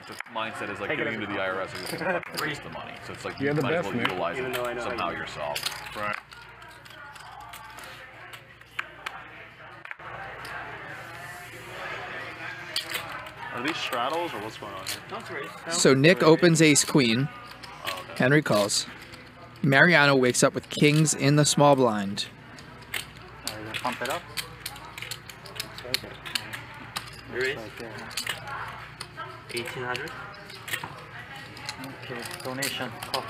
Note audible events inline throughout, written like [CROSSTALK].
like the mindset is like Take it getting as into the IRS is gonna raise the money. So it's like you You're the might as well Nick. utilize Even it somehow yourself. Right. Are these straddles or what's going on here? Not three. So Nick opens ace queen. Henry calls. Mariano wakes up with kings in the small blind. Are you gonna pump it up? There is Right there. 1800. Okay, donation. Call.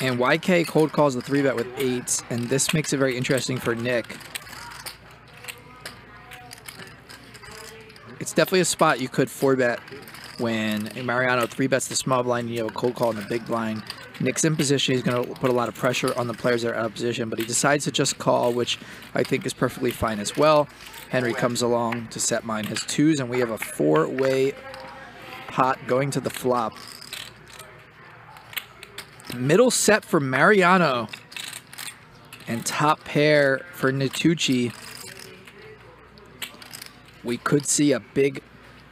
And YK cold calls the three bet with eights, and this makes it very interesting for Nick. It's definitely a spot you could four bet when Mariano three bets the small blind, you have a cold call in the big blind. Nick's in position, he's going to put a lot of pressure on the players that are out of position, but he decides to just call, which I think is perfectly fine as well. Henry comes along to set mine his twos, and we have a four way pot going to the flop. Middle set for Mariano. And top pair for Vertucci. We could see a big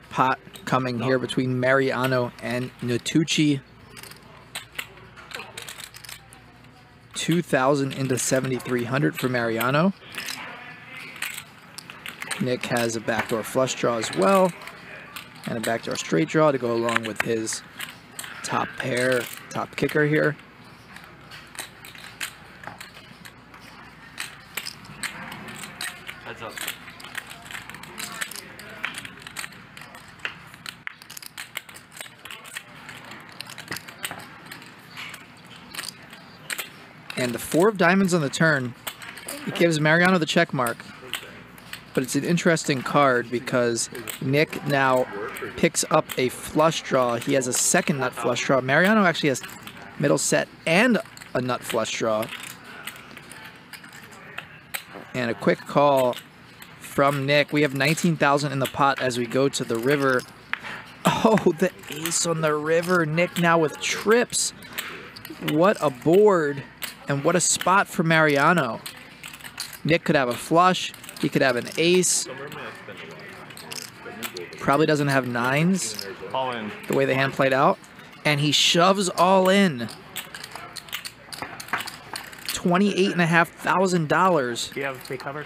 pot coming here between Mariano and Vertucci. 2,000 into 7,300 for Mariano. Nick has a backdoor flush draw as well. And a backdoor straight draw to go along with his top pair, top kicker here. Heads up. And the four of diamonds on the turn, it gives Mariano the check mark. But it's an interesting card because Nick now picks up a flush draw. He has a second nut flush draw. Mariano actually has middle set and a nut flush draw. And a quick call from Nick. We have 19,000 in the pot as we go to the river. Oh, the ace on the river. Nick now with trips. What a board and what a spot for Mariano. Nick could have a flush. He could have an ace. Probably doesn't have nines All in. the way the hand played out. And he shoves all in. Twenty-eight and a half thousand dollars. Do you have me covered?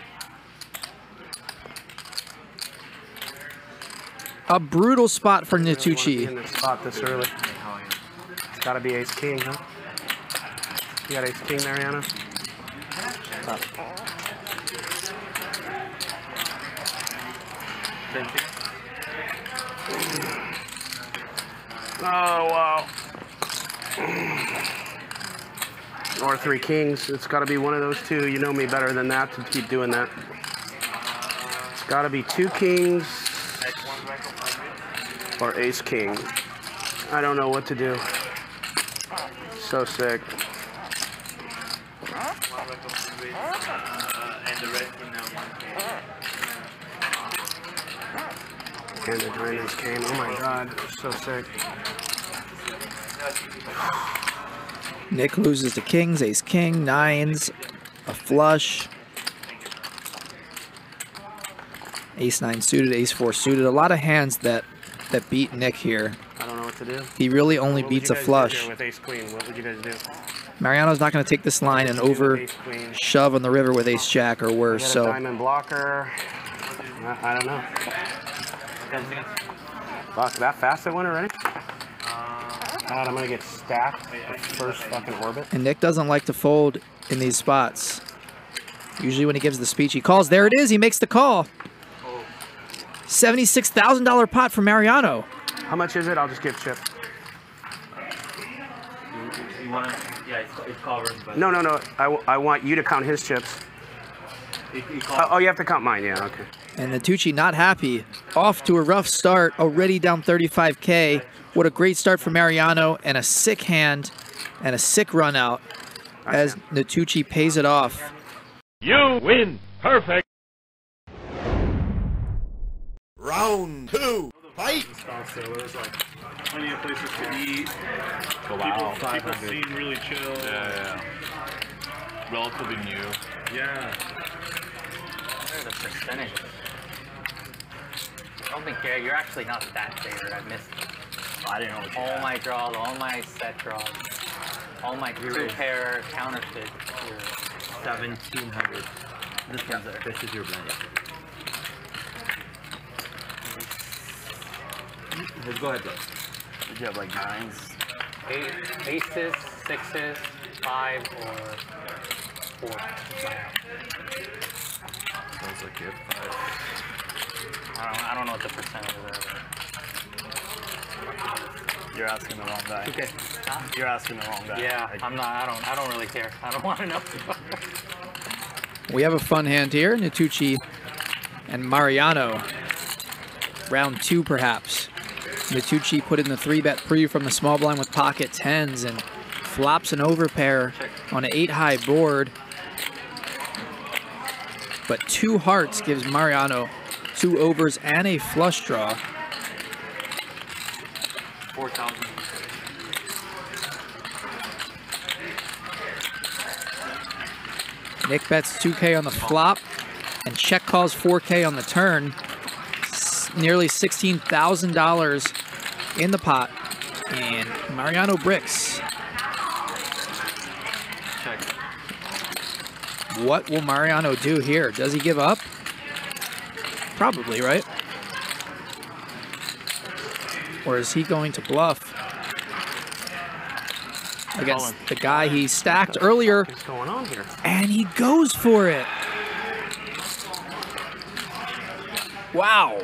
A brutal spot for In Vertucci. this spot this early. It's gotta be ace king, huh? You got ace king, Mariano? Oh, wow. Or three kings. It's got to be one of those two. You know me better than that to keep doing that. It's got to be two kings or ace king. I don't know what to do. So sick. And the red king now. And the diamonds came. Oh my god. So sick. Nick loses to kings, ace king, nines, a flush. Ace nine suited, ace four suited. A lot of hands that that beat Nick here. I don't know what to do. He really only What beats a flush. With ace queen, what would you guys do? Mariano's not going to take this line and over shove on the river with ace jack or worse. So diamond blocker. I don't know. Fuck, that fast it went already? God, I'm gonna get stacked first fucking orbit. and Nick doesn't like to fold in these spots. Usually when he gives the speech, he calls. There it is. He makes the call. Seventy-six thousand dollar pot for Mariano. How much is it? I'll just give Chip. You wanna? Yeah, it's, it's covered. But No, no, no. I, w- I want you to count his chips. It, it Oh, oh, you have to count mine. Yeah, okay. And Vertucci not happy. Off to a rough start, already down 35k. What a great start for Mariano and a sick hand and a sick run out as Vertucci pays it off. You win. Perfect. Round two, fight! So there's plenty of places to eat. Oh, wow. People, people seem really chill. Yeah, yeah. Relatively new. Yeah. There's a percentage. Even care. You're actually not that favored. I missed I didn't know what you all had. my draws, all my set draws, all my two pair counterfeit. You're- 1700. This one's there. This is your blend. Let's go ahead, though. Did you have like nines? Eight, aces, sixes, five, or four. That's my out. Sounds like you have five. I don't, I don't know what the percentages are. You're asking the wrong guy. Okay. You're asking the wrong guy. Yeah, I- I'm not. I don't. I don't really care. I don't want to know. We have a fun hand here. Vertucci and Mariano. Round two, perhaps. Vertucci put in the three bet pre from the small blind with pocket tens and flops an overpair on an eight high board. But two hearts gives Mariano two overs and a flush draw. 4,000. Nick bets 2K on the flop and check calls 4K on the turn. S- nearly $16,000 in the pot. And Mariano bricks. Check. What will Mariano do here? Does he give up? Probably, right? Or is he going to bluff against the guy he stacked earlier? What's going on here? And he goes for it. Wow.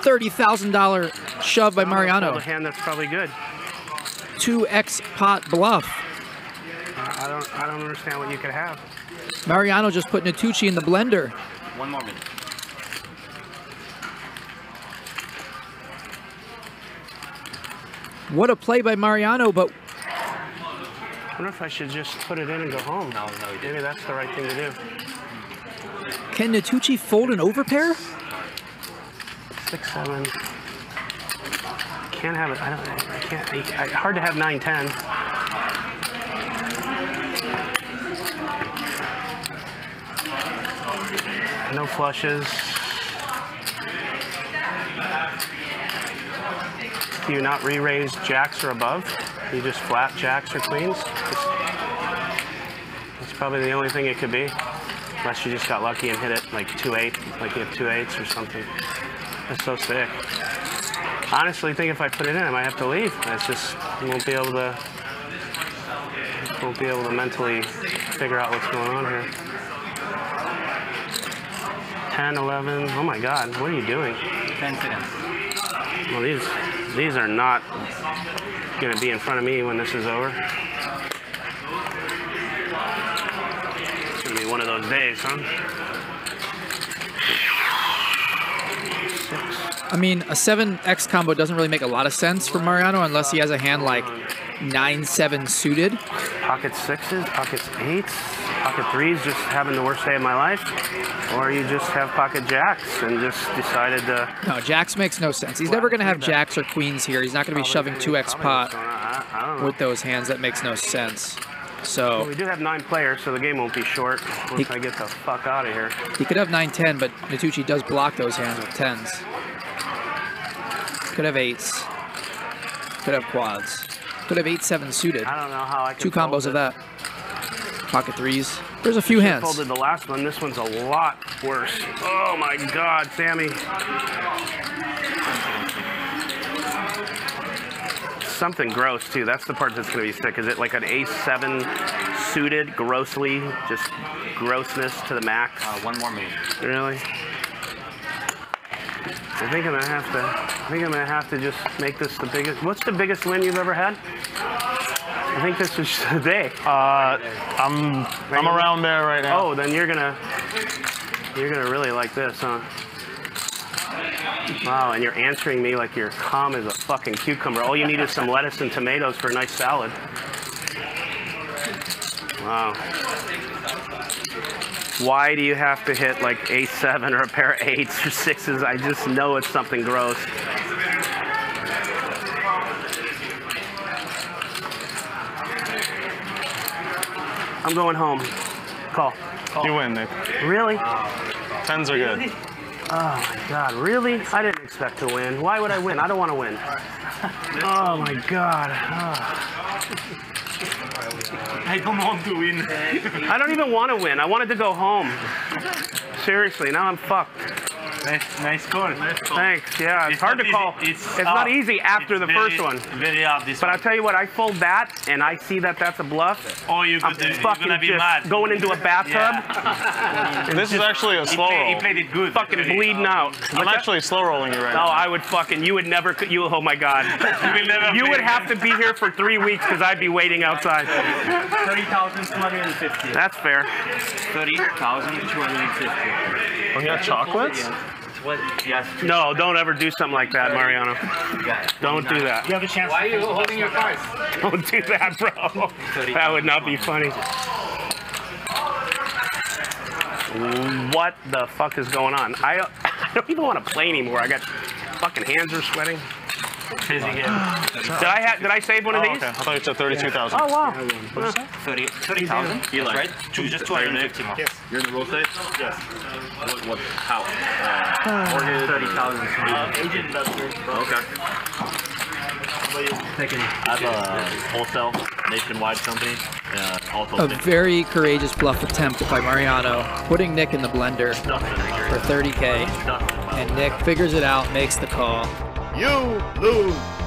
$30,000 shove by Mariano. a hand that's probably good. 2x pot bluff. I don't. I don't understand what you could have. Mariano just put Vertucci in the blender. One more minute. What a play by Mariano, but I wonder if I should just put it in and go home. No, no. Maybe that's the right thing to do. can Vertucci fold an overpair? Six, seven. Can't have it. I don't. I can't. I, I, hard to have nine, ten. No flushes. Do you not re-raise jacks or above? You just flat jacks or queens? That's probably the only thing it could be. Unless you just got lucky and hit it like two eight, like you have two eights or something. That's so sick. Honestly, think if I put it in, I might have to leave. It's just won't be able to won't be able to mentally figure out what's going on here. 10, 11. Oh my God, what are you doing? 10 seconds. Well, these these are not gonna be in front of me when this is over. It's gonna be one of those days, huh? Six. I mean, a 7x combo doesn't really make a lot of sense for Mariano unless he has a hand like 9-7 suited. Pocket sixes, pockets eights, pocket threes, just having the worst day of my life. Or you just have pocket jacks and just decided to. No, jacks makes no sense. He's never going to have jacks or queens here. He's not going to be shoving 2x pot I, I with those hands. That makes no sense. Well, So we do have nine players, so the game won't be short once He- I get the fuck out of here. he could have 9-10, but Vertucci does block those hands with 10s. Could have 8s. Could have quads. Could have 8-7 suited. I don't know how I can Two combos of that. Pocket threes. There's a few hands. Folded the last one. This one's a lot worse. Oh my God, Sammy. Something gross too. That's the part that's gonna be sick. Is it like an A7 suited, grossly, just grossness to the max? Uh, one more minute. Really? I think I'm gonna have to. I think I'm gonna have to just make this the biggest. What's the biggest win you've ever had? I think this is today. Uh, I'm I'm around there right now. Oh, then you're gonna you're gonna really like this, huh? Wow, and you're answering me like you're calm as a fucking cucumber. All you need is some lettuce and tomatoes for a nice salad. Wow. Why do you have to hit like A7 or a pair of eights or sixes? I just know it's something gross. I'm going home. Call. You win, Nick. Really? Tens are good. Oh my god, really? I didn't expect to win. Why would I win? I don't want to win. Oh my god. Oh. I don't want to win. I don't even want to win. I wanted to go home. Seriously, now I'm fucked. Nice, nice call. Nice call. Thanks. Yeah, it's, It's hard not to call. easy. It's, It's not easy after the very- first one. Very hard But one. I'll tell you what, I fold that and I see that that's a bluff. Oh, you're, I'm good, you're fucking gonna be just mad. going into a [LAUGHS] bathtub, Yeah. [LAUGHS] This is actually a He, slow play, he roll. played it good. fucking Really. bleeding out. I'm actually slow rolling you right No, now. I would fucking. You would never. You. Oh my god. [LAUGHS] You will never You would have to be here for three weeks because I'd be waiting outside. 30,250. That's fair. 30,250. We got chocolates? What? Yes. No, don't ever do something like that, Mariano. Don't do that. You have a chance. Why are you holding your cards? Don't do that, bro. That would not be funny. What the fuck is going on? I, I don't even want to play anymore. I got fucking hands are sweating. Crazy game. [GASPS] Did I ha- did I save one of Oh, these? okay. I thought you said 32,000. Oh wow. 30 30,000. That's right? Two, just 250 more. You're in the roll safe? Yes. What, what, how? [SIGHS] Uh, mortgage? 30,000. agent investor. Okay. Taking. I have a wholesale nationwide company. Uh, also A very courageous bluff attempt by Mariano, putting Nick in the blender for 30k, and Nick figures it out, makes the call. You lose.